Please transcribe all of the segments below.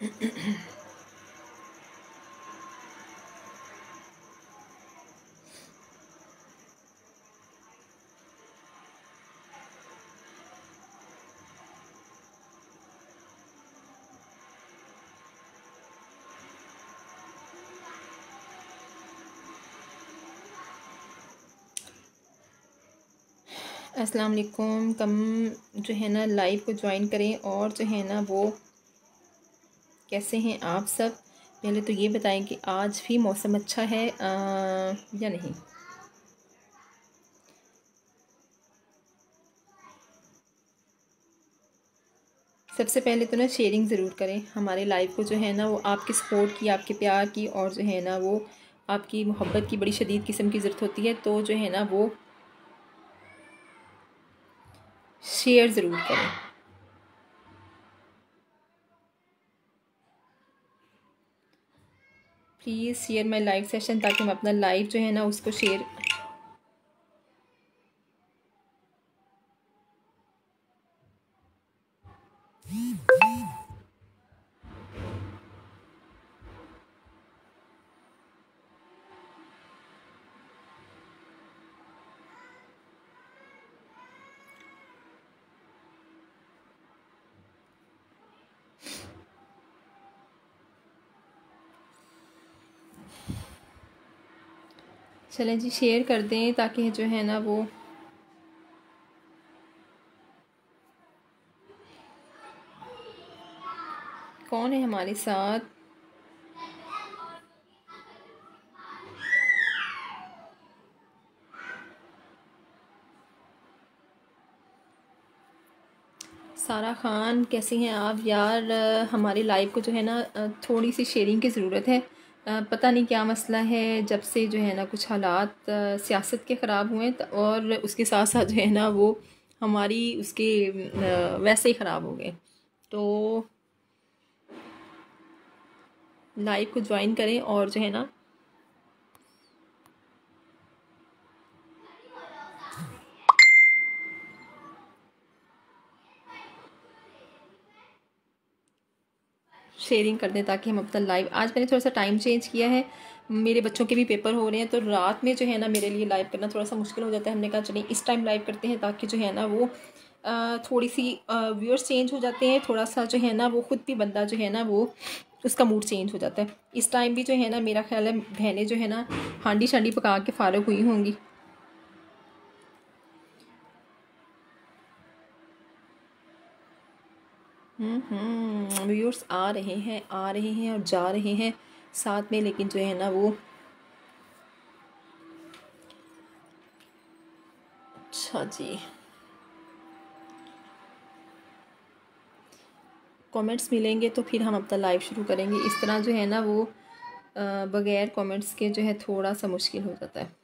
अस्सलाम वालेकुम। कम जो है ना लाइव को ज्वाइन करें और जो है ना, वो कैसे हैं आप सब? पहले तो ये बताएँ कि आज भी मौसम अच्छा है आ, या नहीं? सबसे पहले तो ना शेयरिंग ज़रूर करें। हमारे लाइव को जो है ना वो आपके सपोर्ट की आपके प्यार की और जो है ना वो आपकी मोहब्बत की बड़ी शदीद किस्म की ज़रूरत होती है तो जो है ना वो शेयर ज़रूर करें। Please share my live session ताकि मैं अपना लाइव जो है ना उसको शेयर चलें जी शेयर कर दें ताकि जो है ना वो कौन है हमारे साथ? सारा ख़ान, कैसी हैं आप? यार, हमारी लाइव को जो है ना थोड़ी सी शेयरिंग की ज़रूरत है। पता नहीं क्या मसला है, जब से जो है ना कुछ हालात सियासत के ख़राब हुए और उसके साथ साथ जो है ना वो हमारी उसके वैसे ही ख़राब हो गए। तो लाइव को ज्वाइन करें और जो है ना शेयरिंग कर दें ताकि हम अपना लाइव आज मैंने थोड़ा सा टाइम चेंज किया है। मेरे बच्चों के भी पेपर हो रहे हैं तो रात में जो है ना मेरे लिए लाइव करना थोड़ा सा मुश्किल हो जाता है। हमने कहा, चलिए, इस टाइम लाइव करते हैं ताकि जो है ना वो थोड़ी सी व्यूअर्स चेंज हो जाते हैं। थोड़ा सा जो है ना वो ख़ुद भी बंदा जो है ना वो, उसका मूड चेंज हो जाता है। इस टाइम भी जो है ना मेरा ख्याल है, बहनें जो है ना हांडी शांडी पका के फ़ारग हुई होंगी। व्यूअर्स आ रहे हैं, आ रहे हैं और जा रहे हैं साथ में, लेकिन जो है ना वो अच्छा जी। कमेंट्स मिलेंगे तो फिर हम अपना लाइव शुरू करेंगे। इस तरह जो है ना वो बग़ैर कमेंट्स के जो है थोड़ा सा मुश्किल हो जाता है।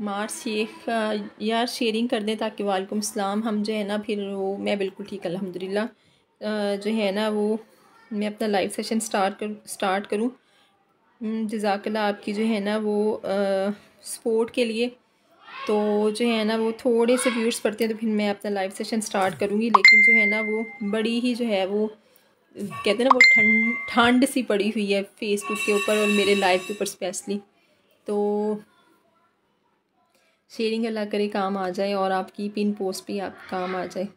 मार शेख यार शेयरिंग कर दें ताकि वालेकुम सलाम। हम जो है ना, फिर वो, मैं बिल्कुल ठीक, अल्हम्दुलिल्लाह। जो है ना, वो, मैं अपना लाइव सेशन स्टार्ट कर स्टार्ट करूँ। जजाकल्ला आपकी जो है ना, वो सपोर्ट के लिए। तो जो है ना, वो थोड़े से व्यूर्स पड़ते हैं तो फिर मैं अपना लाइव सेशन स्टार्ट करूँगी। लेकिन जो है ना, वो बड़ी ही जो है, वो, कहते हैं ना, वो ठंड ठंड सी पड़ी हुई है फेसबुक के ऊपर और मेरे लाइव के ऊपर स्पेशली तो शेयरिंग अल्लाह करे काम आ जाए और आपकी पिन पोस्ट भी आप काम आ जाए।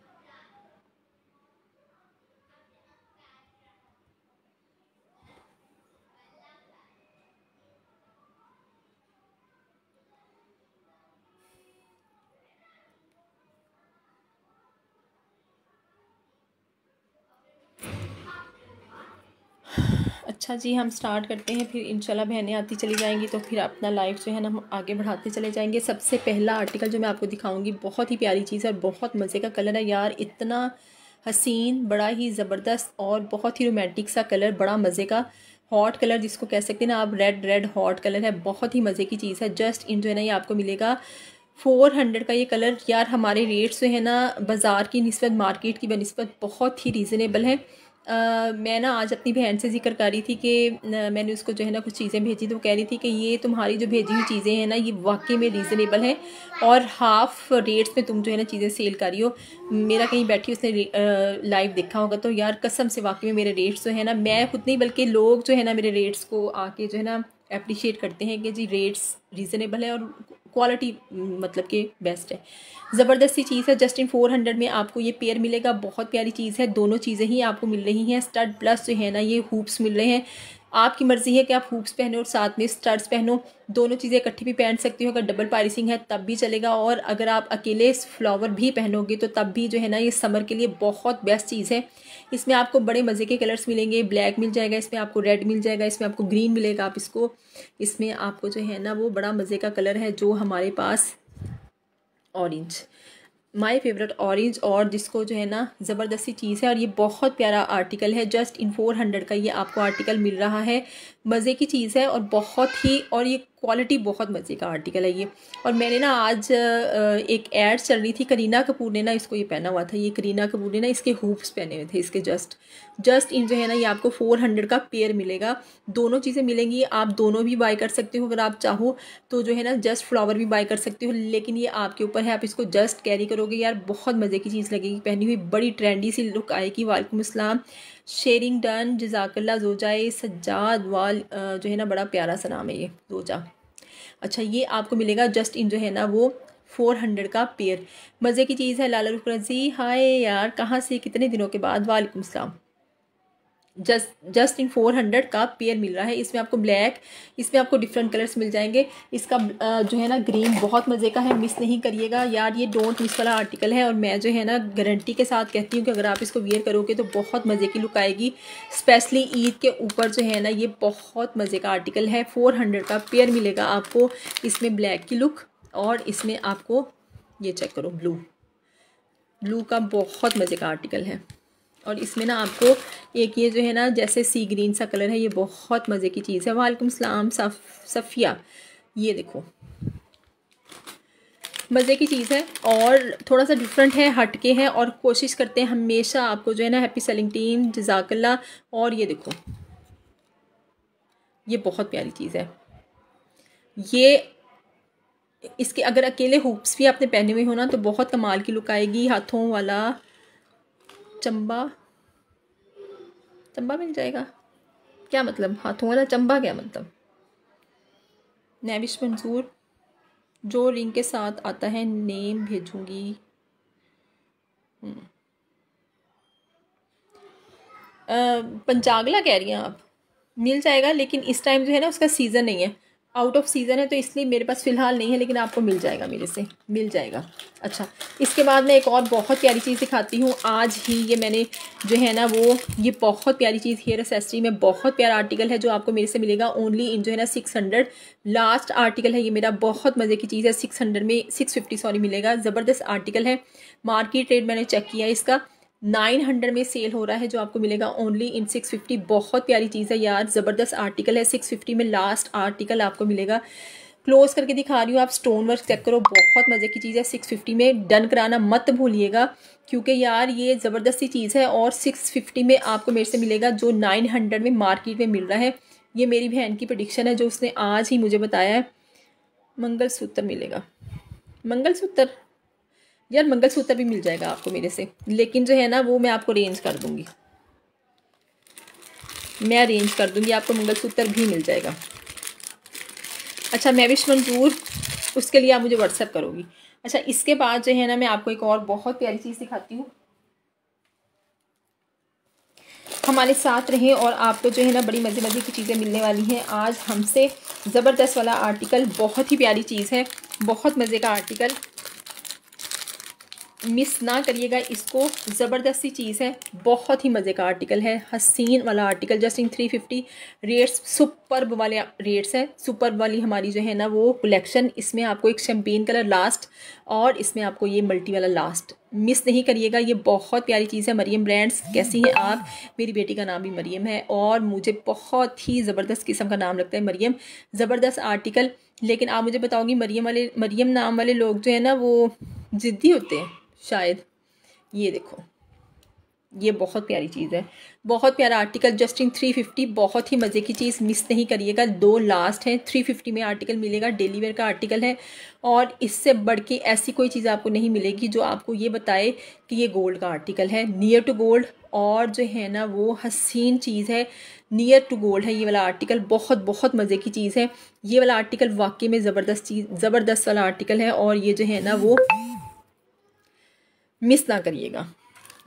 अच्छा जी, हम स्टार्ट करते हैं, फिर इंशाल्लाह बहनें आती चली जाएँगी तो फिर अपना लाइफ जो है ना, हम आगे बढ़ाते चले जाएँगे। सबसे पहला आर्टिकल जो मैं आपको दिखाऊँगी, बहुत ही प्यारी चीज़ है और बहुत मज़े का कलर है यार। इतना हसीन, बड़ा ही ज़बरदस्त और बहुत ही रोमांटिक सा कलर बड़ा मज़े का हॉट कलर जिसको कह सकते हैं ना आप रेड रेड हॉट कलर है। बहुत ही मज़े की चीज़ है। जस्ट इन जो है ना, ये आपको मिलेगा। फोर हंड्रेड का ये कलर यार, हमारे रेट्स जो है ना, बाज़ार की, नस्बत मार्केट की बनस्बत बहुत ही रीज़नेबल है। मैं ना आज अपनी बहन से ज़िक्र कर रही थी कि मैंने उसको जो है ना कुछ चीज़ें भेजी तो वो कह रही थी कि ये तुम्हारी जो भेजी हुई चीज़ें हैं ना, ये वाकई में रीज़नेबल है और हाफ़ रेट्स में तुम जो है ना चीज़ें सेल कर रही हो। मेरा कहीं बैठी उसने लाइव देखा होगा तो यार कसम से वाकई में मेरे रेट्स जो है ना, मैं खुद नहीं बल्कि लोग जो है ना मेरे रेट्स को आके जो है ना अप्रिशिएट करते हैं कि जी रेट्स रीज़नेबल है और क्वालिटी मतलब कि बेस्ट है। ज़बरदस्ती चीज़ है जस्ट इन फोर हंड्रेड में आपको ये पेयर मिलेगा। बहुत प्यारी चीज़ है, दोनों चीज़ें ही आपको मिल रही हैं। स्टड प्लस जो है ना, ये हुप्स मिल रहे हैं। आपकी मर्ज़ी है कि आप हुप्स पहनो और साथ में स्टड्स पहनो। दोनों चीज़ें इकट्ठी भी पहन सकती हो, अगर डबल पारिसिंग है, तब भी चलेगा। और अगर आप अकेले फ्लावर भी पहनोगे तो तब भी जो है ना, ये समर के लिए बहुत बेस्ट चीज़ है। इसमें आपको बड़े मज़े के कलर्स मिलेंगे ब्लैक मिल जाएगा, इसमें आपको रेड मिल जाएगा, इसमें आपको ग्रीन मिलेगा आप इसको। इसमें आपको जो है ना, वो बड़ा मज़े का कलर है जो हमारे पास ऑरेंज माय फेवरेट ऑरेंज और जिसको जो है ना, ज़बरदस्ती चीज़ है और ये बहुत प्यारा आर्टिकल है जस्ट इन फोर हंड्रेड का ये आपको आर्टिकल मिल रहा है। मज़े की चीज़ है और बहुत ही, और ये क्वालिटी बहुत मज़े का आर्टिकल है ये। और मैंने ना आज एक ऐड चल रही थी करीना कपूर ने ना इसको ये पहना हुआ था। ये करीना कपूर ने ना इसके हुप्स पहने हुए थे, इसके जस्ट जस्ट इन जो है ना ये आपको फोर हंड्रेड का पेयर मिलेगा। दोनों चीज़ें मिलेंगी, आप दोनों भी बाय कर सकते हो अगर आप चाहो तो जो है ना जस्ट फ्लावर भी बाय कर सकते हो, लेकिन ये आपके ऊपर है, आप इसको जस्ट कैरी करोगे। यार, बहुत मज़े की चीज़ लगेगी, पहनी हुई बड़ी ट्रेंडी सी लुक आएगी, वालेकुम अस्सलाम। शेयरिंग डन, जजाकल्ला जोजाए सज्जाद वाल जो है ना, बड़ा प्यारा सा नाम है ये, जोजा। अच्छा ये आपको मिलेगा जस्ट इन जो है ना, वो फोर हंड्रेड का पेयर मज़े की चीज़ है, लाला रुखरजी हाय यार, कहाँ से? कितने दिनों के बाद? वालेकुम सलाम। Just just in four hundred का पेयर मिल रहा है। इसमें आपको ब्लैक इसमें आपको डिफरेंट कलर्स मिल जाएँगे। इसका जो है ना ग्रीन बहुत मज़े का है। मिस नहीं करिएगा। यार, ये डोंट मिस वाला आर्टिकल है और मैं जो है ना गारंटी के साथ कहती हूँ कि अगर आप इसको वियर करोगे तो बहुत मज़े की लुक आएगी। स्पेशली ईद के ऊपर जो है ना, ये बहुत मज़े का आर्टिकल है। फोर हंड्रेड का पेयर मिलेगा आपको। इसमें ब्लैक की लुक और इसमें आपको ये चेक करो ब्लू ब्लू का बहुत मज़े का आर्टिकल है। और इसमें ना आपको एक ये जो है ना, जैसे सी ग्रीन सा कलर है, ये बहुत मज़े की चीज़ है। वालेकुम सलाम, सफ, सफ़िया। ये देखो। मज़े की चीज़ है और थोड़ा सा डिफरेंट है, हट के है और कोशिश करते हैं हमेशा आपको जो है ना हैप्पी सेलिंग टीम जजाकल्ला और ये देखो। ये बहुत प्यारी चीज़ है। ये इसके अगर अकेले हुप्स भी आपने पहने हुए हो ना तो बहुत कमाल की लुक आएगी, हाथों वाला। चंबा। चंबा मिल जाएगा। क्या मतलब? हाथों वाला चंबा क्या मतलब? नैविश मंसूर जो रिंग के साथ आता है, नेम भेजूँगी। हम्म। पंचागला कह रही हैं आप। मिल जाएगा, लेकिन इस टाइम जो है ना, उसका सीज़न नहीं है। आउट ऑफ़ सीज़न है तो इसलिए मेरे पास फ़िलहाल नहीं है, लेकिन आपको मिल जाएगा मेरे से, मिल जाएगा। अच्छा इसके बाद मैं एक और बहुत प्यारी चीज़ दिखाती हूँ। आज ही ये मैंने जो है ना, वो, ये बहुत प्यारी चीज़ हेयर एसेसरी में बहुत प्यारा आर्टिकल है, जो आपको मेरे से मिलेगा। ओनली इन जो है ना सिक्स हंड्रेड लास्ट आर्टिकल है ये मेरा, बहुत मज़े की चीज़ है। सिक्स हंड्रेड में सिक्स फिफ्टी सॉरी मिलेगा। ज़बरदस्त आर्टिकल है। मार्केट रेट मैंने चेक किया इसका। नाइन हंड्रेड में सेल हो रहा है जो आपको मिलेगा ओनली इन सिक्स फिफ्टी। बहुत प्यारी चीज़ है यार, ज़बरदस्त आर्टिकल है। सिक्स फिफ्टी में लास्ट आर्टिकल आपको मिलेगा। क्लोज करके दिखा रही हूँ आप स्टोन वर्क चेक करो, बहुत मज़े की चीज़ है। सिक्स फिफ्टी में डन कराना मत भूलिएगा, क्योंकि यार ये ज़बरदस्ती चीज़ है और सिक्स फिफ्टी में आपको मेरे से मिलेगा जो नाइन हंड्रेड में मार्केट में मिल रहा है। ये मेरी बहन की प्रडिक्शन है जो उसने आज ही मुझे बताया है। मंगलसूत्र मिलेगा। मंगलसूत्र? यार मंगलसूत्र भी मिल जाएगा आपको मेरे से। लेकिन जो है ना, वो मैं आपको अरेंज कर दूँगी। मैं अरेंज कर दूँगी, आपको मंगलसूत्र भी मिल जाएगा। अच्छा मैं विश मंजूर, उसके लिए आप मुझे व्हाट्सएप करोगी। अच्छा इसके बाद जो है ना, मैं आपको एक और बहुत प्यारी चीज़ दिखाती हूँ। हमारे साथ रहें और आपको जो है ना, बड़ी मज़े मज़े की चीज़ें मिलने वाली हैं। आज हमसे ज़बरदस्त वाला आर्टिकल बहुत ही प्यारी चीज़ है। बहुत मज़े का आर्टिकल मिस ना करिएगा, इसको ज़बरदस्ती चीज़ है, बहुत ही मज़े का आर्टिकल है, हसीन वाला article just in three fifty rates super वाले रेट्स है सुपर वाली हमारी जो है ना वो कलेक्शन इसमें आपको एक शैम्पेन कलर लास्ट और इसमें आपको ये मल्टी वाला लास्ट मिस नहीं करिएगा, ये बहुत प्यारी चीज़ है, मरियम ब्रांड्स कैसी हैं आप? मेरी बेटी का नाम भी मरियम है और मुझे बहुत ही ज़बरदस्त किस्म का नाम लगता है मरियम। ज़बरदस्त आर्टिकल लेकिन आप मुझे बताओगी, मरियम वाले, मरियम नाम वाले लोग जो है ना वो ज़िद्दी होते हैं। शायद, ये देखो। ये बहुत प्यारी चीज़ है। बहुत प्यारा आर्टिकल थ्री फिफ्टी बहुत ही मज़े की चीज़ मिस नहीं करिएगा। दो लास्ट हैं थ्री फिफ्टी में आर्टिकल मिलेगा डेली वेयर का आर्टिकल है। और इससे बढ़ के ऐसी कोई चीज़ आपको नहीं मिलेगी जो आपको ये बताए कि ये गोल्ड का आर्टिकल है। नियर टू गोल्ड और जो है ना, वो हसीन चीज़ है। नियर टू गोल्ड है ये वाला आर्टिकल बहुत बहुत मज़े की चीज़ है। ये वाला आर्टिकल वाकई में ज़बरदस्त चीज़, ज़बरदस्त वाला आर्टिकल है। और ये जो है ना, वो मिस ना करिएगा।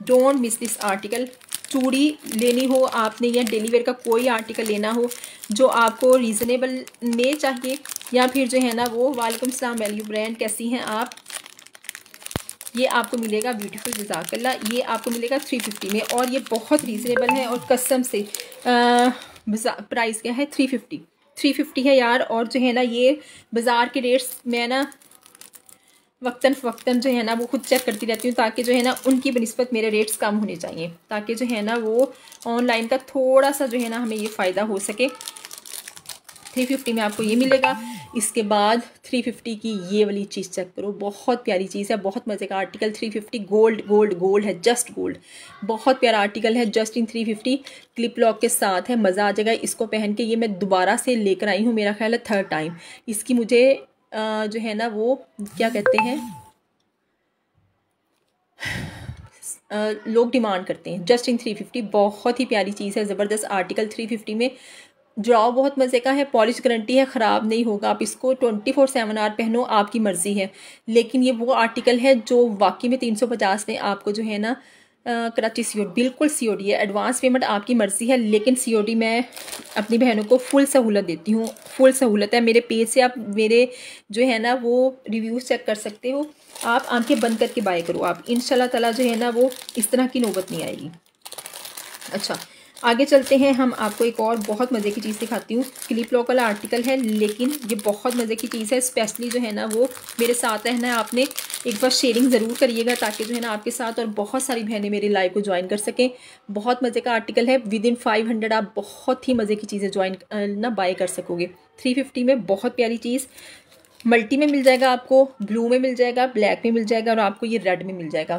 डोंट मिस दिस आर्टिकल चूड़ी लेनी हो, आपने या डेली वेयर का कोई आर्टिकल लेना हो, जो आपको रीज़नेबल में चाहिए, या फिर जो है ना वो वालेकुम सलाम वैल्यू ब्रांड कैसी हैं आप, ये आपको मिलेगा ब्यूटीफुल जजाकल्ला ये आपको मिलेगा थ्री फिफ्टी में, और ये बहुत रीज़नेबल है और कसम से प्राइस क्या है? थ्री फिफ्टी थ्री फिफ्टी है यार, और जो है ना ये बाज़ार के रेट्स मैं ना वक्ता फ़वक्ता जो है ना वो खुद चेक करती रहती हूँ ताकि जो है ना उनकी बनस्बत मेरे रेट्स कम होने चाहिए। ताकि जो है ना वो ऑनलाइन का थोड़ा सा जो है ना हमें ये फ़ायदा हो सके। थ्री फिफ्टी में आपको ये मिलेगा। इसके बाद थ्री फिफ्टी की ये वाली चीज़ चेक करो। बहुत प्यारी चीज़ है। बहुत मज़े का article three fifty gold gold gold है। जस्ट गोल्ड बहुत प्यारा आर्टिकल है। Just in three fifty clip lock के साथ है। मज़ा आ जाएगा। इसको पहन के ये मैं दोबारा से लेकर आई हूँ। मेरा ख्याल है थर्ड टाइम इसकी मुझे जो है ना, वो क्या कहते हैं? लोग डिमांड करते हैं। जस्ट इन थ्री फिफ्टी बहुत ही प्यारी चीज़ है, ज़बरदस्त आर्टिकल थ्री फिफ्टी में। जुड़ाव बहुत मज़े का है, पॉलिश गारंटी है, ख़राब नहीं होगा। आप इसको ट्वेंटी फोर सेवन आर पहनो, आपकी मर्ज़ी है। लेकिन ये वो आर्टिकल है जो वाकई में तीन सौ पचास में आपको जो है ना कराची सी बिल्कुल सीओडी है। एडवांस पेमेंट आपकी मर्ज़ी है, लेकिन सी मैं अपनी बहनों को फुल सहूलत देती हूँ। फुल सहूलत है। मेरे पेज से आप, मेरे जो है ना, वो रिव्यूज़ चेक कर सकते हो। आप आँखें बंद करके बाय करो आप। इन ताला जो है ना, वो इस तरह की नौबत नहीं आएगी। अच्छा आगे चलते हैं, हम आपको एक और बहुत मज़े की चीज़ दिखाती हूँ। क्लिप लॉक वाला आर्टिकल है, लेकिन ये बहुत मज़े की चीज़ है स्पेशली जो है ना वो मेरे साथ है आपने एक बार शेयरिंग ज़रूर करिएगा ताकि जो है ना आपके साथ और बहुत सारी बहनें मेरी लाइव को ज्वाइन कर सकें। बहुत मज़े का आर्टिकल है विद इन फाइव हंड्रेड आप बहुत ही मज़े की चीज़ें ज्वाइन ना बाय कर सकोगे। थ्री फिफ्टी में बहुत प्यारी चीज़ मल्टी में मिल जाएगा आपको ब्लू में मिल जाएगा ब्लैक में मिल जाएगा और आपको ये रेड में मिल जाएगा।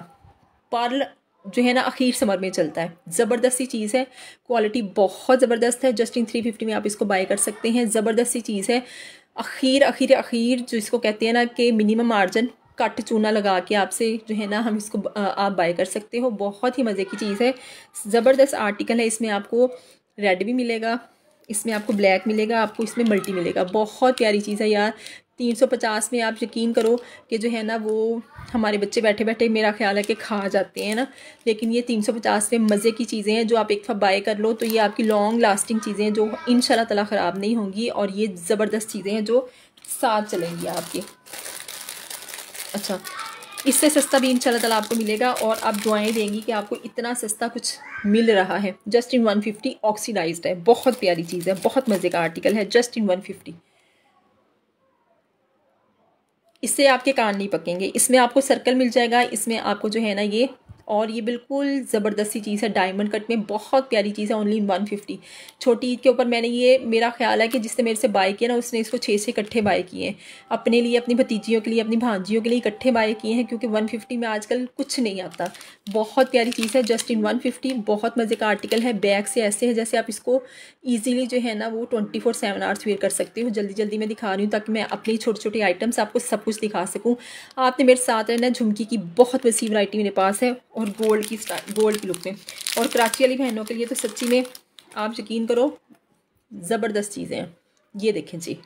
पर्ल जो है ना अखीर समर में चलता है। ज़बरदस्ती चीज़ है। क्वालिटी बहुत ज़बरदस्त है। जस्ट इन थ्री फिफ्टी में आप इसको बाय कर सकते हैं। ज़बरदस्ती चीज़ है। अखीर अखीर अखीर जो इसको कहते हैं ना कि मिनिमम मार्जिन कट चूना लगा के आपसे जो है ना हम इसको आप बाय कर सकते हो। बहुत ही मज़े की चीज़ है। ज़बरदस्त आर्टिकल है। इसमें आपको रेड भी मिलेगा। इसमें आपको ब्लैक मिलेगा। आपको इसमें मल्टी मिलेगा। बहुत प्यारी चीज़ है यार। तीन सौ पचास में आप यकीन करो कि जो है ना वो हमारे बच्चे बैठे बैठे मेरा ख्याल है कि खा जाते हैं ना। लेकिन ये तीन सौ पचास में मज़े की चीज़ें हैं जो आप एक दफ़ा बाय कर लो तो ये आपकी लॉन्ग लास्टिंग चीज़ें हैं जो इन तला ख़राब नहीं होंगी और ये ज़बरदस्त चीज़ें हैं जो साथ चलेंगी आपकी। अच्छा इससे सस्ता भी इन तला आपको मिलेगा और आप दुआएँ देंगी कि आपको इतना सस्ता कुछ मिल रहा है। Just in one fifty oxidise है, बहुत प्यारी चीज़ है, बहुत मज़े का आर्टिकल है जस्ट इन वन फिफ्टी इससे आपके कान नहीं पकेंगे। इसमें आपको सर्कल मिल जाएगा। इसमें आपको जो है ना ये और ये बिल्कुल ज़बरदस्ती चीज़ है डायमंड कट में बहुत प्यारी चीज़ है ओनली इन वन फिफ्टी छोटी ईद के ऊपर मैंने ये, मेरा ख्याल है कि जिसने मेरे से बाय किया ना, उसने इसको छः से इकट्ठे बाय किए हैं। अपने लिए, अपनी भतीजियों के लिए, अपनी भांजियों के लिए इकट्ठे बाय किए हैं, क्योंकि वन फिफ्टी में आजकल कुछ नहीं आता। बहुत प्यारी चीज़ है जस्ट इन वन फिफ्टी बहुत मज़े का आर्टिकल है बैग से ऐसे है जैसे आप इसको ईजिली जो है ना, वो twenty four seven hours wear कर सकते हो। जल्दी जल्दी मैं दिखा रही हूँ ताकि मैं अपनी छोटे छोटे आइटम्स आपको सब कुछ दिखा सकूँ। आपने मेरे साथ रहना झुमकी की, बहुत वसी वरायटी मेरे पास है और गोल्ड की गोल्ड की लुक में। और कराची वाली बहनों के लिए तो सच्ची में आप यकीन करो, ज़बरदस्त चीज़ें हैं। ये देखें जी।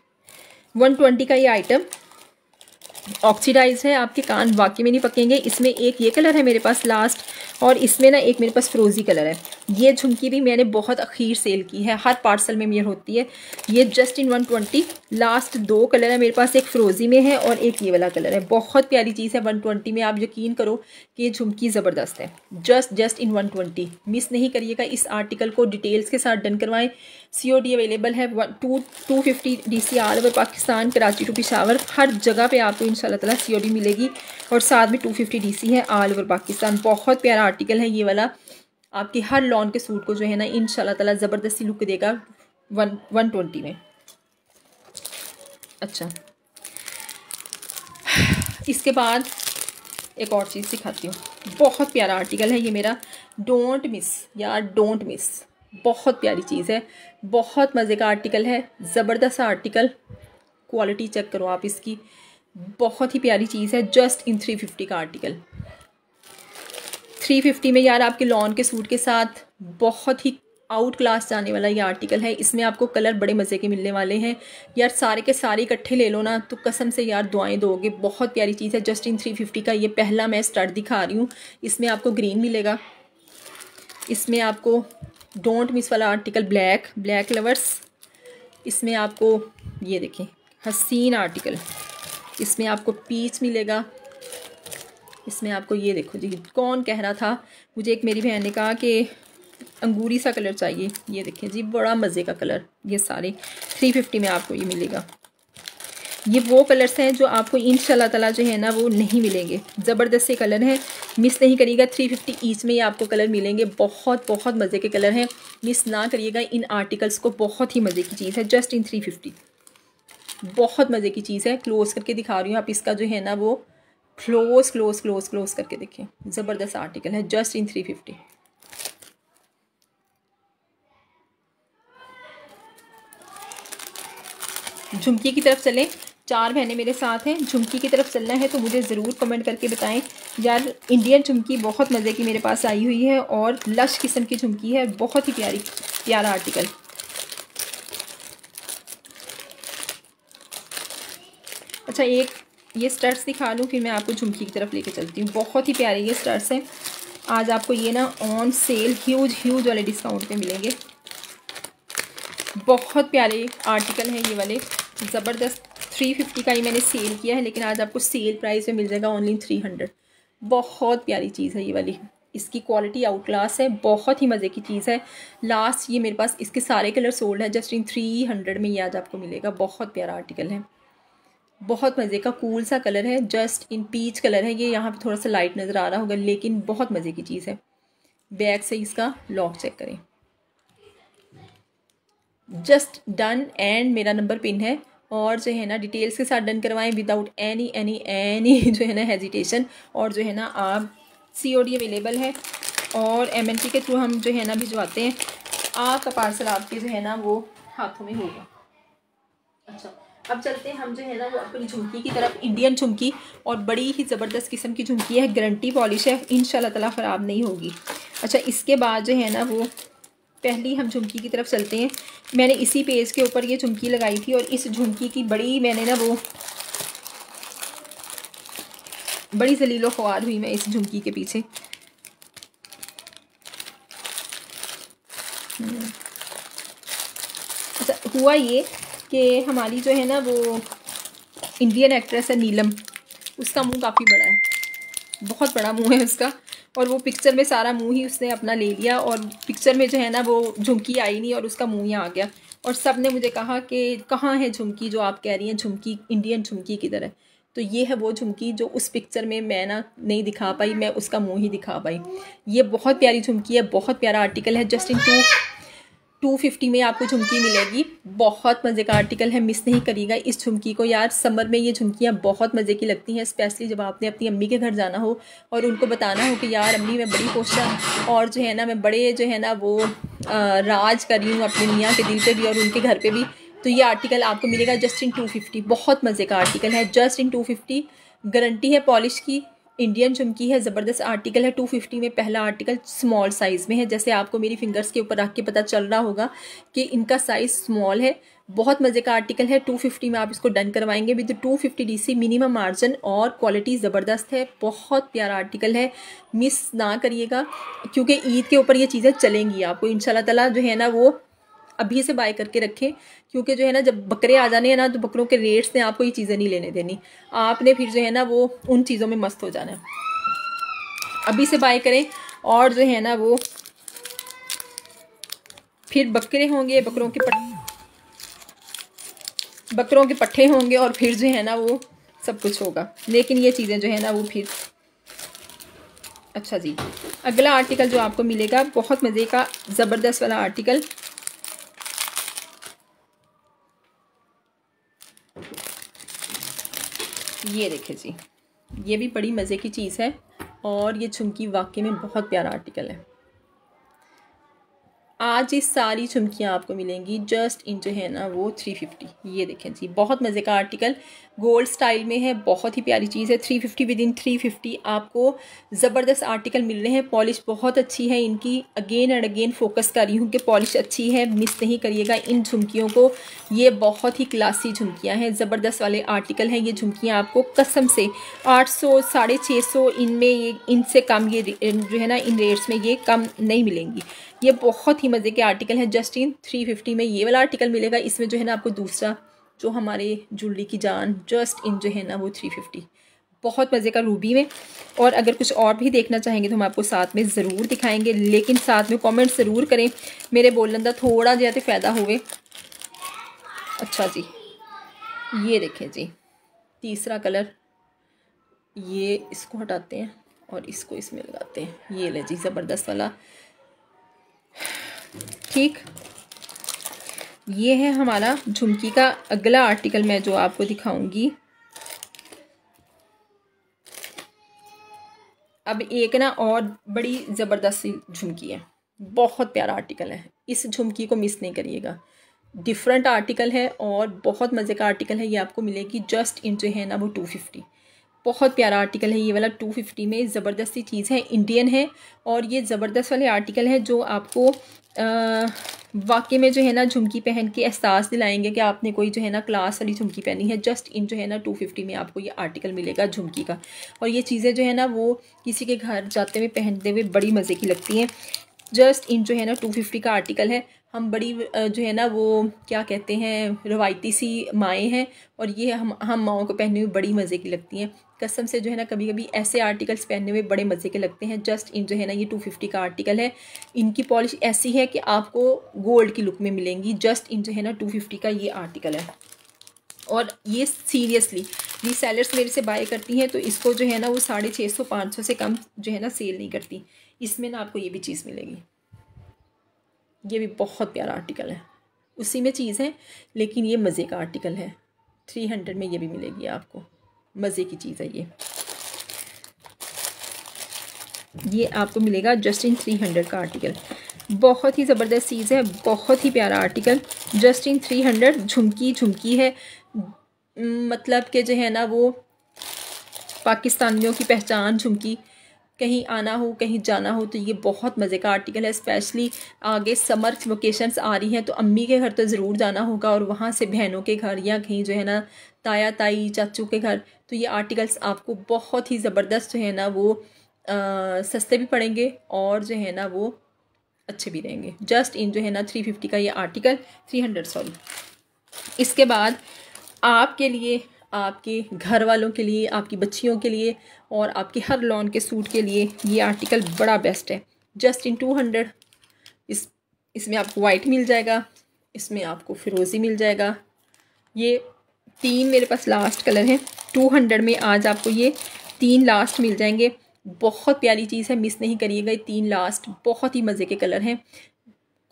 वन ट्वेंटी का ये आइटम ऑक्सीडाइज है आपके कान, वाकई में नहीं पकेंगे। इसमें एक ये कलर है मेरे पास लास्ट और इसमें ना एक मेरे पास फ्रोज़ी कलर है। ये झुमकी भी मैंने बहुत अखीर सेल की है, हर पार्सल में मेयर होती है। ये just in one twenty last दो कलर है, मेरे पास एक फ्रोज़ी में है और एक ये वाला कलर है। बहुत प्यारी चीज़ है वन ट्वेंटी में, आप यकीन करो कि ये झुमकी ज़बरदस्त है। Just just in one twenty miss नहीं करिएगा, इस आर्टिकल को डिटेल्स के साथ डन करवाएँ। सी ओ डी अवेलेबल है two two fifty D C all over Pakistan, Karachi to Peshawar, हर जगह पे आपको इन ताला सी ओ डी मिलेगी। और साथ में टू फिफ्टी डी सी है आल ओवर पाकिस्तान। बहुत प्यारा आर्टिकल है ये वाला। आपके हर लॉन के सूट को जो है ना इन ताला ज़बरदस्ती लुक देगा वन वन ट्वेंटी में। अच्छा। इसके बाद एक और चीज़ सिखाती हूँ। बहुत प्यारा आर्टिकल है ये मेरा। डोंट मिस यार डोंट मिस बहुत प्यारी चीज़ है। बहुत मज़े का आर्टिकल है। ज़बरदस्त आर्टिकल। क्वालिटी चेक करो आप इसकी। बहुत ही प्यारी चीज़ है। जस्ट इन थ्री फिफ्टी का आर्टिकल। थ्री फिफ्टी में यार आपके लॉन के सूट के साथ बहुत ही आउट क्लास जाने वाला ये आर्टिकल है। इसमें आपको कलर बड़े मज़े के मिलने वाले हैं। यार सारे के सारे इकट्ठे ले लो ना तो कसम से यार दुआएँ दोगे। बहुत प्यारी चीज़ है। जस्ट इन थ्री फिफ्टी का ये पहला मैं स्टार्ट दिखा रही हूँ। इसमें आपको ग्रीन मिलेगा। इसमें आपको डोंट मिस वाला आर्टिकल ब्लैक ब्लैक लवर्स इसमें आपको ये देखें हसीन आर्टिकल इसमें आपको पीच मिलेगा। इसमें आपको ये देखो जी, कौन कह रहा था? मुझे एक मेरी बहन ने कहा कि अंगूरी सा कलर चाहिए। ये देखें जी, बड़ा मज़े का कलर ये सारे। थ्री फिफ्टी में आपको ये मिलेगा। ये वो कलर्स हैं जो आपको इन ताला जो है ना वो नहीं मिलेंगे। ज़बरदस्त से कलर हैं। मिस नहीं करिएगा, थ्री फिफ्टी ईच में ही आपको कलर मिलेंगे। बहुत बहुत मज़े के कलर हैं। मिस ना करिएगा, इन आर्टिकल्स को बहुत ही मज़े की चीज़ है। Just in three fifty. बहुत मज़े की चीज़ है। क्लोज करके दिखा रही हूँ। आप इसका जो है ना वो क्लोज क्लोज क्लोज क्लोज करके देखें ज़बरदस्त आर्टिकल है जस्ट इन थ्री फिफ्टी झुमकी की तरफ़ चलें। चार बहनें मेरे साथ हैं, झुमकी की तरफ़ चलना है तो मुझे ज़रूर कमेंट करके बताएँ। यार इंडियन झुमकी बहुत मज़े की मेरे पास आई हुई है और लश किस्म की झुमकी है, बहुत ही प्यारी, प्यारा आर्टिकल अच्छा एक ये स्टर्ट्स दिखा लूँ, फिर मैं आपको झुमकी की तरफ़ लेके चलती हूँ। बहुत ही प्यारे ये स्टर्ट्स हैं। आज आपको ये ना ऑन सेल ह्यूज ह्यूज वाले डिस्काउंट पे मिलेंगे। बहुत प्यारे आर्टिकल हैं ये वाले। ज़बरदस्त थ्री फिफ्टी का ही मैंने सेल किया है, लेकिन आज आपको सेल प्राइस में मिल जाएगा ओनली थ्री हंड्रेड बहुत प्यारी चीज़ है ये वाली। इसकी क्वालिटी आउट क्लास है, बहुत ही मज़े की चीज़ है। लास्ट ये मेरे पास, इसके सारे कलर सोल्ड है जस्ट इन थ्री हंड्रेड में ये आज आपको मिलेगा। बहुत प्यारा आर्टिकल है। बहुत मज़े का कूल सा कलर है जस्ट इन पीच कलर है ये, यहाँ पे थोड़ा सा लाइट नज़र आ रहा होगा, लेकिन बहुत मज़े की चीज़ है। बैग से इसका लॉक चेक करें। जस्ट डन एंड मेरा नंबर पिन है, और जो है ना डिटेल्स के साथ डन करवाएँ विदाउट एनी एनी एनी जो है ना हेजिटेशन और जो है ना आप सी ओ डी अवेलेबल है, और एम एन टी के थ्रू हम जो है ना भिजवाते हैं। आपका पार्सल आपके जो है ना वो हाथों में होगा। अच्छा। अब चलते हैं, हम जो है ना, वो अपनी झुमकी की तरफ़ इंडियन झुमकी, और बड़ी ही ज़बरदस्त किस्म की झुमकी है गारंटी पॉलिश है इन ताला ख़राब नहीं होगी अच्छा इसके बाद जो है ना, वो पहली हम झुमकी की तरफ़ चलते हैं मैंने इसी पेज के ऊपर ये झुमकी लगाई थी, और इस झुमकी की बड़ी मैंने ना वो, बड़ी जलीलो ख्वार हुई मैं इस झुमकी के पीछे। अच्छा हुआ ये कि हमारी जो है ना वो इंडियन एक्ट्रेस है नीलम, उसका मुँह काफ़ी बड़ा है। बहुत बड़ा मुँह है उसका। और वो पिक्चर में सारा मुँह ही उसने अपना ले लिया और पिक्चर में जो है ना वो झुमकी आई नहीं और उसका मुँह ही आ गया। और सबने मुझे कहा कि कहाँ है झुमकी जो आप कह रही हैं, झुमकी इंडियन झुमकी की तरह तो ये है वो झुमकी जो उस पिक्चर में मैं ना नहीं दिखा पाई, मैं उसका मुँह ही दिखा पाई। ये बहुत प्यारी झुमकी है, बहुत प्यारा आर्टिकल है। Just in two two fifty में आपको झुमकी मिलेगी। बहुत मज़े का आर्टिकल है मिस नहीं करिएगा इस झुमकी को यार। समर में ये झुमकियाँ बहुत मज़े की लगती हैं स्पेशली जब आपने अपनी अम्मी के घर जाना हो और उनको बताना हो कि यार अम्मी मैं बड़ी खुश और जो है ना मैं बड़े जो है ना वो आ, राज कर रही हूँ अपने मियाँ के दिल पे भी और उनके घर पे भी। तो ये आर्टिकल आपको मिलेगा जस्ट इन टू फिफ्टी बहुत मज़े का आर्टिकल है just in two fifty guarantee है पॉलिश की। इंडियन चुमकी है ज़बरदस्त आर्टिकल है टू फिफ्टी में पहला आर्टिकल स्मॉल साइज़ में है। जैसे आपको मेरी फिंगर्स के ऊपर रख के पता चल रहा होगा कि इनका साइज़ स्मॉल है, बहुत मज़े का आर्टिकल है टू फिफ्टी में आप इसको डन करवाएँगे। With two fifty D C minimum margin और क्वालिटी ज़बरदस्त है, बहुत प्यारा आर्टिकल है। मिस ना करिएगा, क्योंकि ईद के ऊपर ये चीज़ें चलेंगी आपको। इन ताला जो है ना, वो अभी से बाय करके रखें, क्योंकि जो है ना, जब बकरे आ जाने हैं ना तो बकरों के रेट्स ने आपको ये चीज़ें नहीं लेने देनी। आपने फिर जो है ना, वो उन चीज़ों में मस्त हो जाना। अभी से बाय करें, और जो है ना, वो फिर बकरे होंगे, बकरों के पट, बकरों के पट्टे होंगे, और फिर जो है ना, वो सब कुछ होगा। लेकिन ये चीज़ें जो है ना, वो फिर अच्छा जी। अगला आर्टिकल जो आपको मिलेगा, बहुत मज़े का, ज़बरदस्त वाला आर्टिकल ये देखे जी। ये भी बड़ी मज़े की चीज़ है और ये झुमकी वाकई में बहुत प्यारा आर्टिकल है। आज ये सारी झुमकियाँ आपको मिलेंगी जस्ट इन जो है ना वो थ्री फिफ्टी ये देखें जी, बहुत मज़े का आर्टिकल गोल्ड स्टाइल में है, बहुत ही प्यारी चीज़ है three fifty within three fifty आपको ज़बरदस्त आर्टिकल मिल रहे हैं पॉलिश बहुत अच्छी है इनकी अगेन एंड अगेन फोकस कर रही हूँ कि पॉलिश अच्छी है मिस नहीं करिएगा इन झुमकियों को, ये बहुत ही क्लासी झुमकियाँ हैं, ज़बरदस्त वाले आर्टिकल हैं, ये झुमकियाँ आपको कसम से आठ सौ, साढ़े छः सौ, इनमें ये, इनसे कम ये, जो है ना, इन रेट्स में ये कम नहीं मिलेंगी। ये बहुत ही मज़े के आर्टिकल हैं। जस्ट इन थ्री फिफ्टी में ये वाला आर्टिकल मिलेगा। इसमें जो है ना आपको दूसरा, जो हमारे ज्वेलरी की जान जस्ट इन जो है ना वो थ्री फिफ्टी बहुत मज़े का रूबी में। और अगर कुछ और भी देखना चाहेंगे तो हम आपको साथ में ज़रूर दिखाएँगे। लेकिन साथ में कमेंट ज़रूर करें। मेरे बोलन का थोड़ा ज़्यादा फ़ायदा होवे। अच्छा जी। ये देखें जी। तीसरा कलर ये इसको हटाते हैं और इसको इसमें लगाते हैं। ये ले जी, ज़बरदस्त वाला। ठीक? ये है हमारा झुमकी का अगला आर्टिकल मैं जो आपको दिखाऊँगी। अब एक ना और बड़ी ज़बरदस्त झुमकी है। बहुत प्यारा आर्टिकल है। इस झुमकी को मिस नहीं करिएगा। डिफरेंट आर्टिकल है और बहुत मज़े का आर्टिकल है। ये आपको मिलेगी जस्ट इन जो है ना वो टू फिफ्टी बहुत प्यारा आर्टिकल है ये वाला टू फिफ्टी में ज़बरदस्ती चीज़ है इंडियन है और ये ज़बरदस्त वाले आर्टिकल है जो आपको वाकई में जो है ना झुमकी पहन के एहसास दिलाएँगे कि आपने कोई जो है ना क्लास वाली झुमकी पहनी है जस्ट इन जो है ना टू फिफ्टी में आपको ये आर्टिकल मिलेगा झुमकी का। और ये चीज़ें जो है ना वो किसी के घर जाते हुए पहनते हुए बड़ी मज़े की लगती हैं। जस्ट इन जो है ना टू फिफ्टी का आर्टिकल है हम बड़ी जो है ना, वो, क्या कहते हैं, रवायती सी माएँ हैं और ये हम हम माओं को पहनने में बड़ी मज़े की लगती हैं। कसम से जो है ना कभी कभी ऐसे आर्टिकल्स पहनने में बड़े मज़े के लगते हैं। जस्ट इन, जो है ना, ये टू फिफ्टी का आर्टिकल है। इनकी पॉलिश ऐसी है कि आपको गोल्ड की लुक में मिलेंगी। जस्ट इन, जो है ना, टू फिफ्टी का ये आर्टिकल है। और ये सीरियसली, ये सेलर्स मेरे से बाय करती हैं तो इसको जो है ना, वो साढ़े छः सौ, पाँच सौ से कम, जो है ना सेल नहीं करती। इसमें ना आपको ये भी चीज़ मिलेगी। ये भी बहुत प्यारा आर्टिकल है। उसी में चीज़ है लेकिन ये मज़े का आर्टिकल है। थ्री हंड्रेड में ये भी मिलेगी आपको। मज़े की चीज़ है ये। ये आपको मिलेगा जस्ट इन थ्री हंड्रेड का आर्टिकल बहुत ही ज़बरदस्त चीज़ है, बहुत ही प्यारा article just in three hundred झुमकी झुमकी है। मतलब कि जो है ना वो पाकिस्तानियों की पहचान, झुमकी। कहीं आना हो कहीं जाना हो तो ये बहुत मज़े का आर्टिकल है स्पेशली आगे समर वोकेशंस आ रही हैं तो अम्मी के घर तो ज़रूर जाना होगा और वहाँ से बहनों के घर या कहीं जो है ना ताया ताई चाचू के घर तो ये आर्टिकल्स आपको बहुत ही ज़बरदस्त जो है ना वो आ, सस्ते भी पड़ेंगे और जो है ना वो अच्छे भी रहेंगे। जस्ट इन जो है ना थ्री फिफ्टी का ये आर्टिकल थ्री हंड्रेड सॉरी इसके बाद आपके लिए आपके घर वालों के लिए आपकी बच्चियों के लिए और आपके हर लॉन के सूट के लिए ये आर्टिकल बड़ा बेस्ट है। Just in two hundred. इस, इसमें आपको वाइट मिल जाएगा, इसमें आपको फिरोज़ी मिल जाएगा। ये तीन मेरे पास लास्ट कलर हैं। टू हंड्रेड में आज आपको ये तीन लास्ट मिल जाएँगे। बहुत प्यारी चीज़ है मिस नहीं करिएगा, ये तीन लास्ट बहुत ही मज़े के कलर हैं।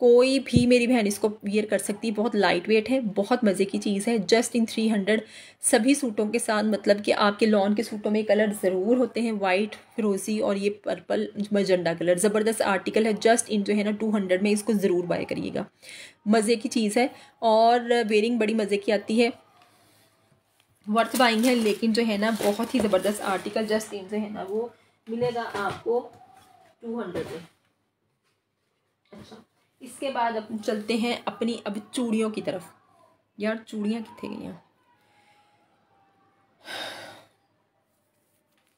कोई भी मेरी बहन इसको वियर कर सकती है बहुत लाइट वेट है, बहुत मज़े की चीज़ है। जस्ट इन थ्री हंड्रेड सभी सूटों के साथ मतलब कि आपके लॉन के सूटों में कलर ज़रूर होते हैं वाइट फिरोज़ी और ये पर्पल मजंडा कलर ज़बरदस्त आर्टिकल है जस्ट इन जो है ना टू हंड्रेड में इसको ज़रूर बाय करिएगा। मज़े की चीज़ है और वेयरिंग बड़ी मज़े की आती है। वर्थ बाइंग है, लेकिन जो है ना, बहुत ही ज़बरदस्त आर्टिकल जस्ट इन जो है ना, वो मिलेगा आपको टू हंड्रेड में। अच्छा। इसके बाद अब चलते हैं अपनी अब चूड़ियों की तरफ़। यार, चूड़ियाँ कितने गई हैं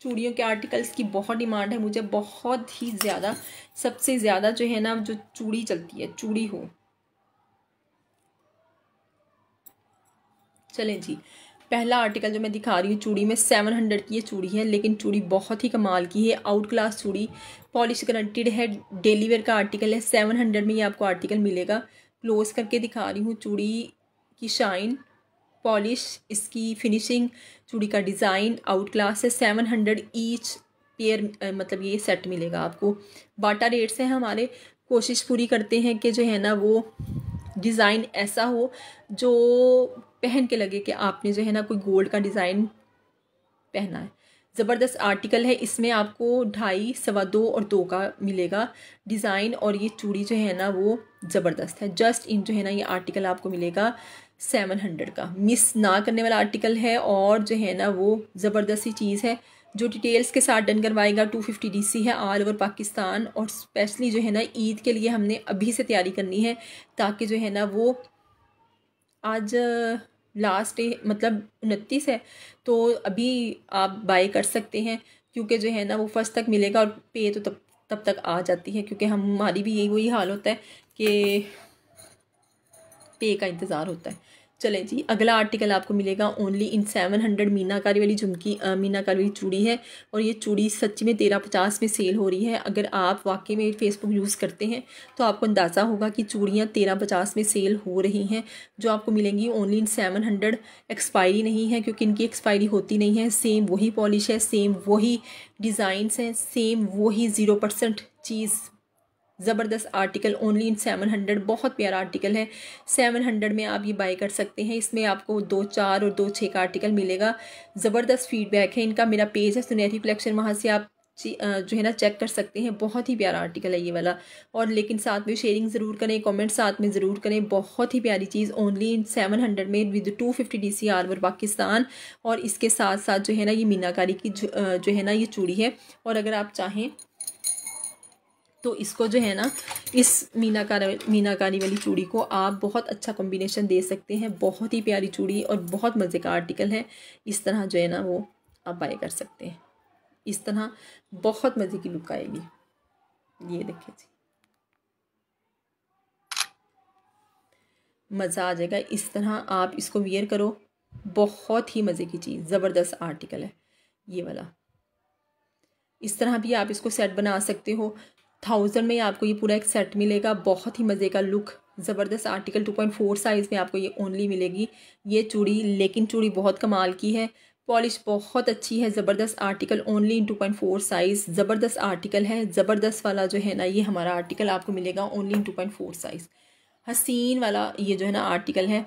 चूड़ियों के आर्टिकल्स की बहुत डिमांड है, मुझे बहुत ही ज़्यादा, सबसे ज़्यादा जो है ना जो चूड़ी चलती है, चूड़ी हो। चलें जी पहला आर्टिकल जो मैं दिखा रही हूँ, चूड़ी में सेवन हंड्रेड की ये चूड़ी है, लेकिन चूड़ी बहुत ही कमाल की है आउट क्लास चूड़ी पॉलिश गारंटीड है डेली वेयर का आर्टिकल है सेवन हंड्रेड में ये आपको आर्टिकल मिलेगा। क्लोज करके दिखा रही हूँ चूड़ी की शाइन पॉलिश इसकी फिनिशिंग चूड़ी का डिज़ाइन आउट क्लास है सेवन हंड्रेड ईच पेयर मतलब ये सेट मिलेगा आपको। बाटा रेट्स हैं हमारे, कोशिश पूरी करते हैं कि जो है ना वो डिज़ाइन ऐसा हो, जो पहन के लगे कि आपने जो है ना कोई गोल्ड का डिज़ाइन पहना है। ज़बरदस्त आर्टिकल है, इसमें आपको ढाई, सवा दो और दो का मिलेगा डिज़ाइन और ये चूड़ी जो है ना वो ज़बरदस्त है। जस्ट इन जो है ना ये आर्टिकल आपको मिलेगा सेवन हंड्रेड का। मिस ना करने वाला आर्टिकल है और जो है ना वो ज़बरदस्त ही चीज़ है, जो डिटेल्स के साथ डन करवाएगा। टू फिफ्टी डी सी है ऑल ओवर पाकिस्तान और स्पेशली जो है ना ईद के लिए हमने अभी से तैयारी करनी है ताकि जो है ना वो आज लास्ट डे मतलब उनतीस है तो अभी आप बाय कर सकते हैं, क्योंकि जो है ना, वो फ़र्स्ट तक मिलेगा और पे तो तब तब तक आ जाती है, क्योंकि हमारी भी यही, वही हाल होता है कि पे का इंतज़ार होता है। चलें जी, अगला आर्टिकल आपको मिलेगा ओनली इन सेवन हंड्रेड मीनाकारी वाली झुमकी मीनाकारी वाली चूड़ी है और ये चूड़ी सच्ची में तेरह पचास में सेल हो रही है। अगर आप वाकई में फेसबुक यूज़ करते हैं तो आपको अंदाज़ा होगा कि चूड़ियाँ तेरह पचास में सेल हो रही हैं। जो आपको मिलेंगी only in seven hundred expiry नहीं है, क्योंकि इनकी एक्सपायरी होती नहीं है। सेम वही पॉलिश है सेम वही डिज़ाइंस हैं सेम वही ज़ीरो परसेंट चीज़ ज़बरदस्त article only in seven hundred बहुत प्यारा आर्टिकल है। सेवन हंड्रेड में आप ये बाई कर सकते हैं। इसमें आपको दो चार और दो छः का आर्टिकल मिलेगा। ज़बरदस्त फीडबैक है। इनका मेरा पेज है, सुनहरी कलेक्शन वहाँ से आप जो है ना चेक कर सकते हैं। बहुत ही प्यारा आर्टिकल है ये वाला। और लेकिन साथ में शेयरिंग ज़रूर करें कमेंट साथ में ज़रूर करें। बहुत ही प्यारी चीज़ ओनली इन सेवन हंड्रेड में with two fifty D C are Pakistan. और इसके साथ साथ जो है ना, ये मीनाकारी की जो है ना, ये चूड़ी है। और अगर आप चाहें तो इसको जो है ना, इस मीनाकार, मीनाकारी वाली चूड़ी को आप बहुत अच्छा कॉम्बिनेशन दे सकते हैं। बहुत ही प्यारी चूड़ी और बहुत मज़े का आर्टिकल है। इस तरह जो है ना वो आप बाय कर सकते हैं। इस तरह बहुत मज़े की लुक आएगी। ये देखिए जी। मज़ा आ जाएगा। इस तरह आप इसको वियर करो। बहुत ही मज़े की चीज़, ज़बरदस्त आर्टिकल है। ये वाला। इस तरह भी आप इसको सेट बना सकते हो। थाउज़ेंड में आपको ये पूरा एक सेट मिलेगा। बहुत ही मज़े का लुक ज़बरदस्त article two point four size में आपको ये ओनली मिलेगी। ये चूड़ी, लेकिन चूड़ी बहुत कमाल की है। पॉलिश बहुत अच्छी है, ज़बरदस्त article only in two point four size ज़बरदस्त आर्टिकल है, ज़बरदस्त वाला जो है ना, ये हमारा आर्टिकल आपको मिलेगा only in two point four size हसीन वाला ये जो है ना आर्टिकल है